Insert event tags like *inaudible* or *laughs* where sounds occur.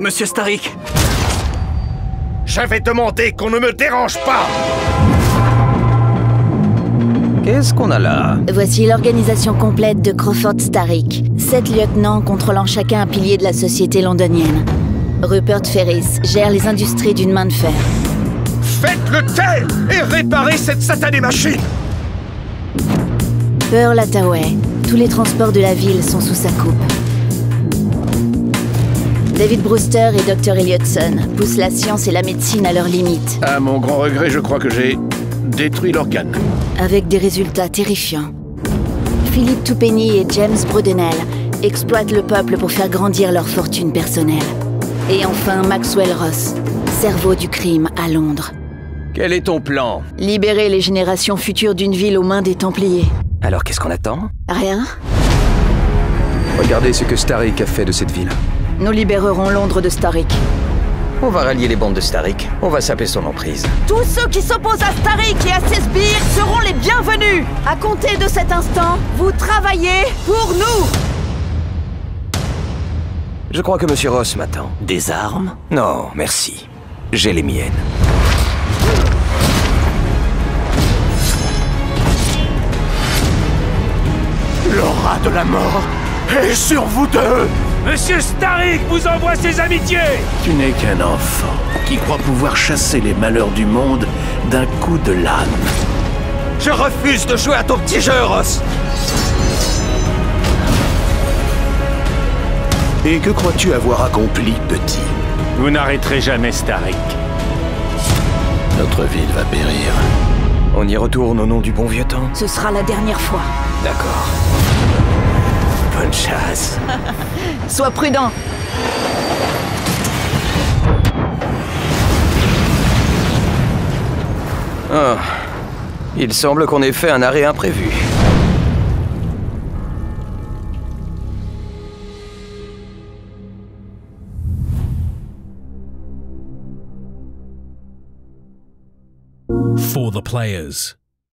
Monsieur Starik J'avais demandé qu'on ne me dérange pas Qu'est-ce qu'on a là? Voici l'organisation complète de Crawford Starik. Sept lieutenants contrôlant chacun un pilier de la société londonienne. Rupert Ferris gère les industries d'une main de fer. Faites-le taire et réparez cette satanée machine Pearl Hathaway. Tous les transports de la ville sont sous sa coupe. David Brewster et Dr. Elliotson poussent la science et la médecine à leurs limites, À mon grand regret, je crois que j'ai détruit l'organe. avec des résultats terrifiants. Philippe Tuppenny et James Brodenell exploitent le peuple pour faire grandir leur fortune personnelle. Et enfin Maxwell Ross, cerveau du crime à Londres. Quel est ton plan? Libérer les générations futures d'une ville aux mains des Templiers. Alors qu'est-ce qu'on attend? Rien Regardez ce que Starik a fait de cette ville. Nous libérerons Londres de Starik. On va rallier les bandes de Starik. On va saper son emprise. Tous ceux qui s'opposent à Starik et à ses sbires seront les bienvenus À compter de cet instant, vous travaillez pour nous Je crois que Monsieur Ross m'attend. Des armes? Non, merci. J'ai les miennes. L'aura de la mort est sur vous deux Monsieur Starik vous envoie ses amitiés Tu n'es qu'un enfant qui croit pouvoir chasser les malheurs du monde d'un coup de lame. Je refuse de jouer à ton petit jeu, Ross Et que crois-tu avoir accompli, petit? Vous n'arrêterez jamais Starik. Notre ville va périr. On y retourne au nom du bon vieux temps Ce sera la dernière fois. D'accord. Bonne chasse. *laughs* Sois prudent Ah. Il semble qu'on ait fait un arrêt imprévu. for the players.